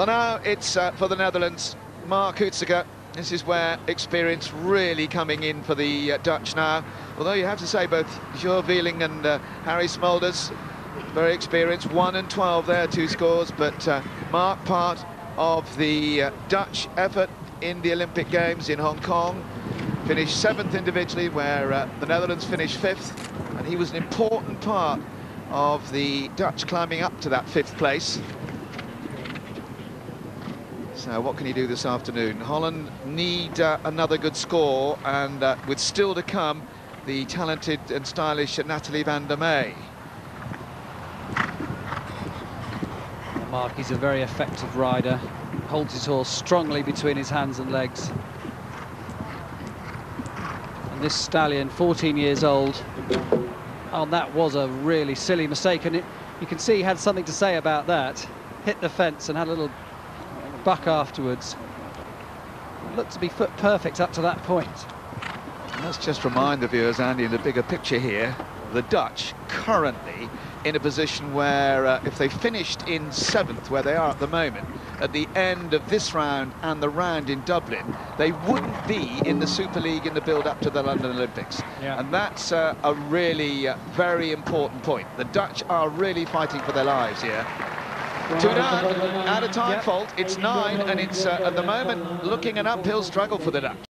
Well, now it's uh, for the Netherlands. Marc Houtzager. This is where experience really coming in for the uh, Dutch now. Although you have to say both Jur Vrieling and uh, Harry Smulders, very experienced, 1 and 12 there, two scores, but uh, Marc part of the uh, Dutch effort in the Olympic Games in Hong Kong. Finished seventh individually, where uh, the Netherlands finished fifth, and he was an important part of the Dutch climbing up to that fifth place. So what can he do this afternoon? Holland need uh, another good score, and uh, with still to come, the talented and stylish Natalie van der May. Marc, he's a very effective rider, holds his horse strongly between his hands and legs. And this stallion, 14 years old, oh, that was a really silly mistake, and it, you can see he had something to say about that. Hit the fence and had a little buck afterwards. Looked to be foot perfect up to that point. Let's just remind the viewers, Andy, in the bigger picture here, the Dutch currently in a position where uh, if they finished in seventh, where they are at the moment, at the end of this round and the round in Dublin, they wouldn't be in the Super League in the build-up to the London Olympics. Yeah. And that's uh, a really uh, very important point. The Dutch are really fighting for their lives here. Two down, out of time Yep. fault, it's nine, and it's uh, at the moment looking an uphill struggle for the Dutch.